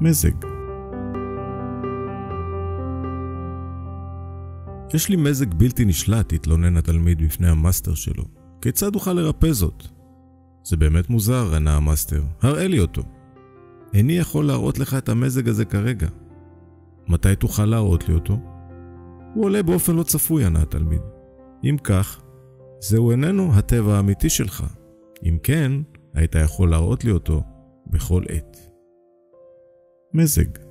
מזג יש לי מזג בלתי נשלט, התלונן התלמיד בפני המאסטר שלו. כיצד אוכל לרפא זאת? זה באמת מוזר, ענה המאסטר. הראה לי אותו. איני יכול להראות לך את המזג הזה כרגע. מתי תוכל להראות לי אותו? הוא עולה באופן לא צפוי, ענה התלמיד. אם כך, זהו איננו הטבע האמיתי שלך. אם כן, היית יכול להראות לי אותו בכל עת. מזג